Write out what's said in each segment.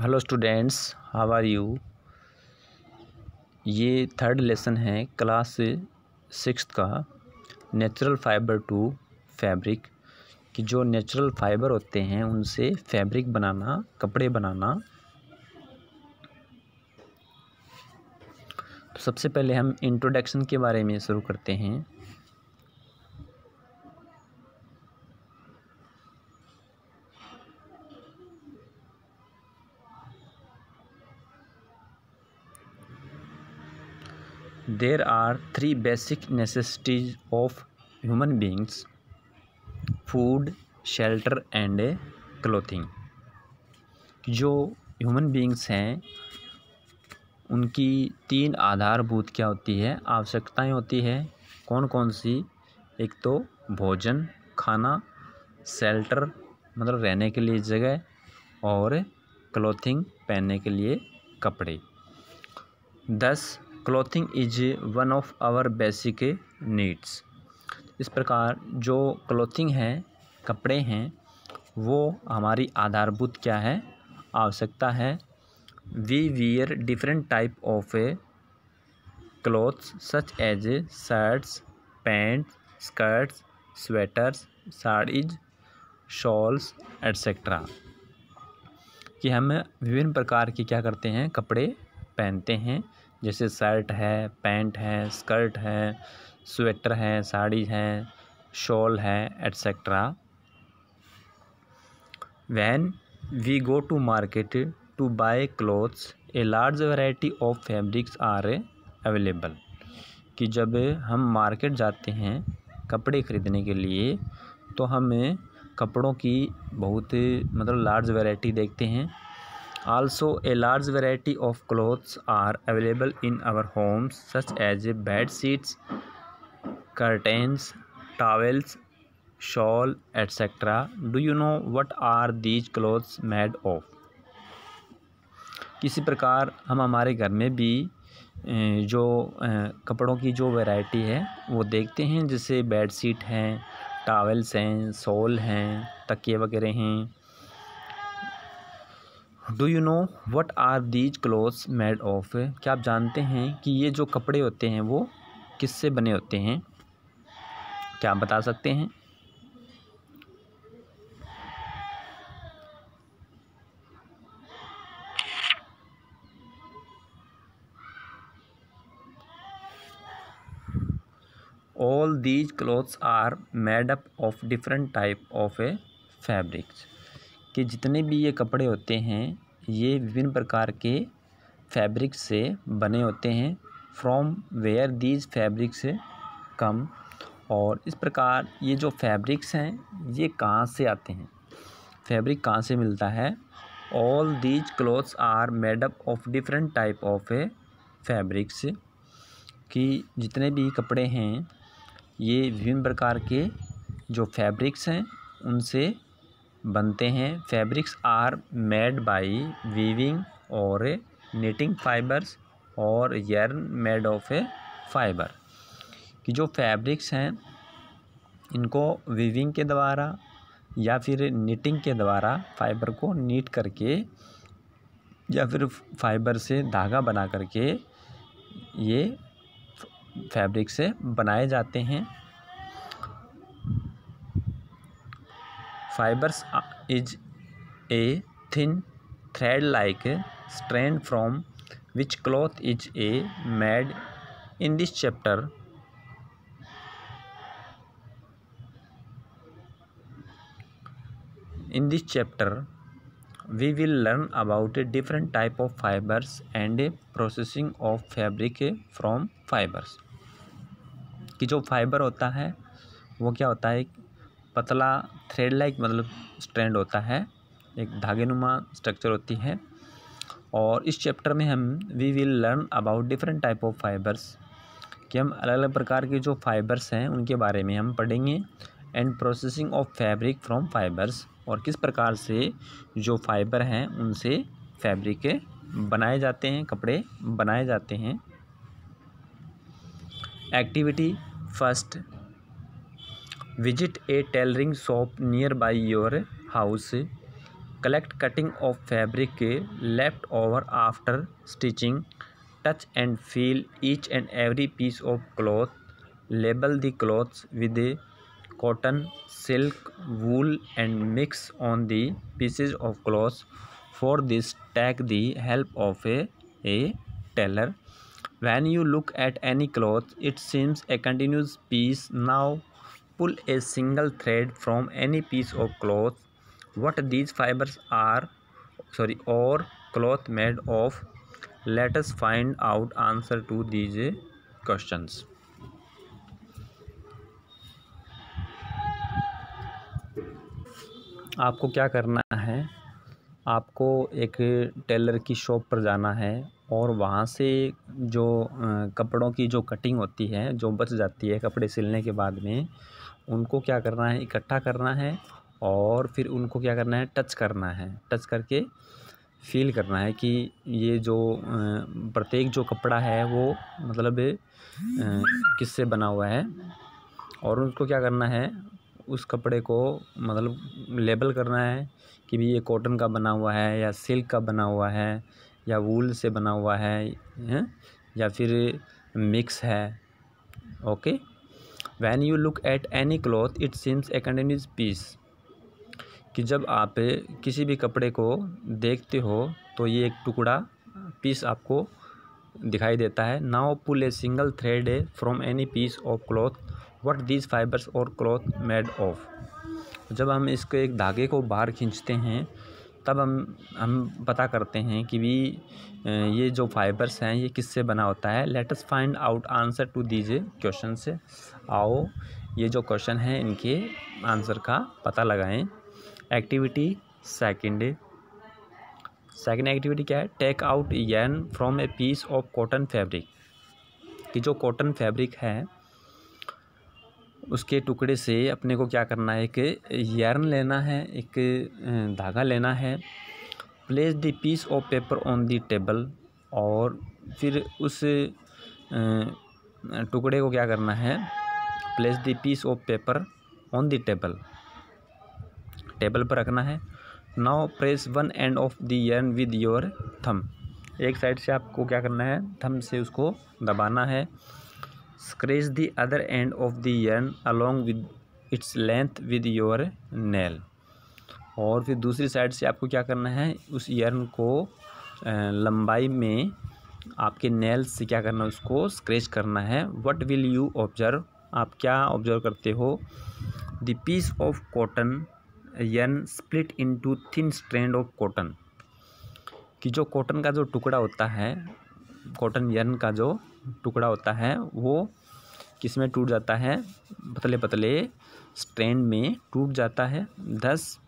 Hello students, how are you? ये third lesson है class six का, नेचुरल फाइबर टू फैब्रिक, कि जो नेचुरल फाइबर होते हैं, उनसे फैब्रिक बनाना, कपड़े बनाना। तो सबसे पहले हम इंट्रोडक्शन के बारे में शुरू करते हैं। There are three basic necessities of human beings food, shelter, and clothing. जो ह्यूमन बींग्स हैं, उनकी तीन आधारभूत क्या होती है? आवश्यकताएँ होती है। कौन कौन सी? एक तो भोजन, खाना शेल्टर मतलब रहने के लिए जगह, और क्लोथिंग पहनने के लिए कपड़े। This clothing is one of our basic needs इस प्रकार जो क्लॉथिंग है, कपड़े हैं, वो हमारी आधारभूत क्या है? आवश्यकता है। We wear different type of a clothes such as shirts pant skirts sweaters saris shawls etcetera कि हम विभिन्न प्रकार के क्या करते हैं? कपड़े पहनते हैं। जैसे शर्ट है, पैंट है, स्कर्ट है, स्वेटर है, साड़ी है, शॉल है etcetera when we go to market to buy clothes a large variety of fabrics are available कि जब हम मार्केट जाते हैं कपड़े ख़रीदने के लिए तो हमें कपड़ों की बहुत मतलब लार्ज वैरायटी देखते हैं। Also, a large variety of clothes are available in our homes such as bed sheets, curtains, towels, shawl, etc. Do you know what are these clothes made of? किसी प्रकार हम हमारे घर में भी जो कपड़ों की जो वैरायटी है वो देखते हैं जैसे बेड शीट हैं टावल्स हैं शॉल हैं तकिए वगैरह हैं do you know what are these clothes made of क्या आप जानते हैं कि ये जो कपड़े होते हैं वो किससे बने होते हैं? क्या आप बता सकते हैं? All these clothes are made up of different type of a fabrics कि जितने भी ये कपड़े होते हैं, ये विभिन्न प्रकार के फैब्रिक से बने होते हैं। फ्रॉम वेयर दीज फैब्रिक से कम और इस प्रकार ये जो फैब्रिक्स हैं, ये कहाँ से आते हैं? फैब्रिक कहाँ से मिलता है? All these clothes are made up of different type of a fabrics कि जितने भी कपड़े हैं, ये विभिन्न प्रकार के जो फैब्रिक्स हैं, उनसे बनते हैं। Fabrics are made by weaving और निटिंग फाइबर्स और yarn made of a fibre. कि जो फैब्रिक्स हैं, इनको वीविंग के द्वारा या फिर निटिंग के द्वारा फाइबर को नीट करके या फिर फाइबर से धागा बना करके ये फैब्रिक से बनाए जाते हैं। Fibers is a thin thread-like strand from which cloth is a made. In this chapter, in this chapter, we will learn about a different type of fibers and a processing of fabric from fibers. कि जो fibre होता है वो क्या होता है पतला thread like मतलब स्ट्रैंड होता है, एक धागेनुमा स्ट्रक्चर होती है। और इस चैप्टर में हम we will learn about different type of fibres कि हम अलग अलग प्रकार के जो फाइबर्स हैं, उनके बारे में हम पढ़ेंगे and processing of fabric from fibres और किस प्रकार से जो फाइबर हैं, उनसे फैब्रिक बनाए जाते हैं, कपड़े बनाए जाते हैं। Activity first Visit a tailoring shop nearby your house. Collect cutting of fabric left over after stitching. Touch and feel each and every piece of cloth. Label the clothes with a cotton, silk, wool and mix on the pieces of cloth. For this, take the help of a, a tailor. When you look at any cloth, it seems a continuous piece. Now pull a single thread from any piece of cloth what these fibers are sorry or cloth made of let us find out answer to these questions आपको क्या करना है आपको एक Taylor की shop पर जाना है और वहाँ से जो कपड़ों की जो कटिंग होती है जो बच जाती है कपड़े सिलने के बाद में उनको क्या करना है, इकट्ठा करना है और फिर उनको क्या करना है, टच करना है। टच करके फील करना है कि ये जो प्रत्येक जो कपड़ा है वो मतलब किससे बना हुआ है और उसको क्या करना है, उस कपड़े को मतलब लेबल करना है कि भी ये कॉटन का बना हुआ है या सिल्क का बना हुआ है या वूल से बना हुआ है, हैं, या फिर मिक्स है, okay? When you look at any cloth it seems academies piece कि जब आप किसी भी कपड़े को देखते हो तो ये एक टुकड़ा पीस आपको दिखाई देता है। Now pull a single thread from any piece of cloth what these fibres और क्लॉथ मेड ऑफ़ जब हम इसके एक धागे को बाहर खींचते हैं तब हम हम पता करते हैं कि भी ये जो फाइबर्स हैं, ये किससे बना होता है? Let's find out answer to these question से आओ, ये जो क्वेश्चन है, इनके आंसर का पता लगाएँ. एक्टिविटी सेकंड सेकंड एक्टिविटी क्या है? Take out yarn from a piece of cotton fabric कि जो कॉटन फैब्रिक है उसके टुकड़े से अपने को क्या करना है, एक यर्न लेना है, एक धागा लेना है place the piece of paper on the table और फिर उस टुकड़े को क्या करना है place the piece of paper on the table table पर रखना है। Now press one end of the yarn with your thumb एक साइड से आपको क्या करना है थम से उसको दबाना है। Scratch the other end of the yarn along with its length with your nail. और फिर दूसरी साइड से आपको क्या करना है? उस यर्न को लंबाई में आपके नेल से क्या करना है? उसको स्क्रेच करना है। वट विल यू ऑब्ज़र्व आप क्या ऑब्ज़र्व करते हो? The piece of cotton yarn split into thin strand of cotton कि जो कॉटन का जो टुकड़ा होता है कॉटन यर्न का जो टुकड़ा होता है, वो किसमें टूट जाता है? पतले पतले स्ट्रैंड में टूट जाता है। This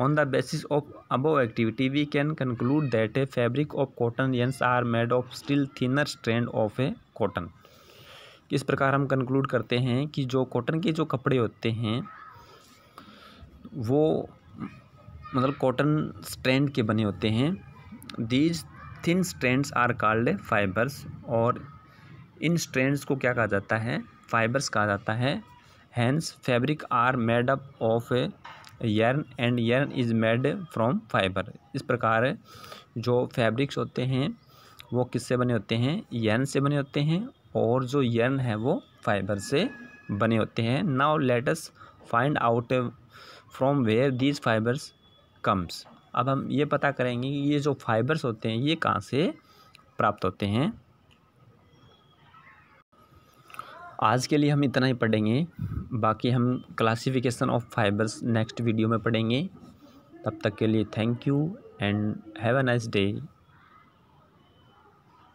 on the basis of above activity we can conclude that a fabric of cotton yarns are made of still thinner strand of a cotton इस प्रकार हम कंक्लूड करते हैं कि जो कॉटन के जो कपड़े होते हैं, वो मतलब कॉटन स्ट्रैंड के बने होते हैं। These thin strands are called fibres और इन स्ट्रैंड्स को क्या कहा जाता है? फाइबर्स कहा जाता है। Hence fabric are made up of yarn and yarn is made from fibre इस प्रकार जो फैब्रिक्स होते हैं, वो किससे बने होते हैं? यर्न से बने होते हैं और जो यर्न है, वो फाइबर से बने होते हैं। Now let's find out from where these fibres comes अब हम ये पता करेंगे कि ये जो फाइबर्स होते हैं, ये कहाँ से प्राप्त होते हैं? आज के लिए हम इतना ही पढ़ेंगे। बाकी हम classification of fibres next video में पढ़ेंगे। तब तक के लिए thank you and have a nice day